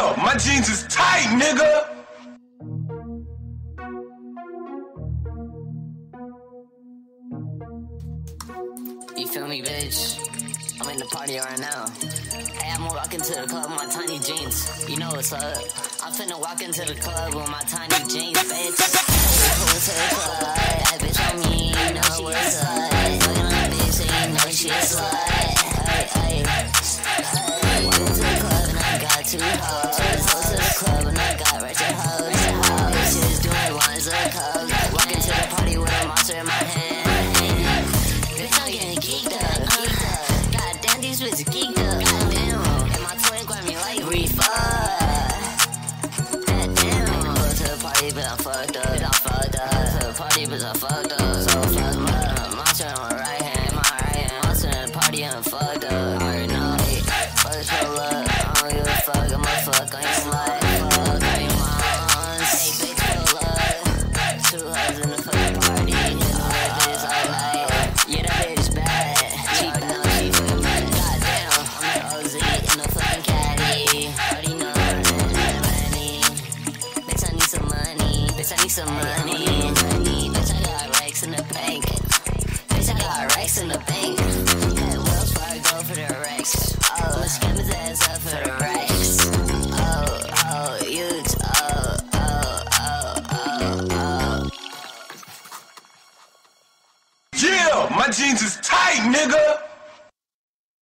Yeah, my jeans is tight, nigga. You feel me, bitch? I'm in the party right now. Hey, I'm walking to the club with my tiny jeans. You know what's up? I'm finna walk into the club with my tiny jeans, bitch. Pull to the club, that bitch on me, you know a slut. Fucking on bitch, you know she a slut. Hey, hey, hey. Walking to the club and I got two hoes. To the party with a monster in my hand. Bitch, I'm getting geeked up. Uh, goddamn, these bitches geeked up. And my twin got me like. Goddamn, go to the party, but I'm fucked up. I'm fucked up. To the party, but I'm fucked up. Fucked up. Monster on my right hand, my right hand. Monster in the party, I'm fucked up. I already know. Fuck luck. I don't give a fuck. I'ma fuck on your life. Some money. Bitch, I got racks in the bank. Bitch, I got racks in the bank. For the racks. Oh, his ass up for the racks. Oh oh, oh, oh. Oh, oh, oh. Yeah, my jeans is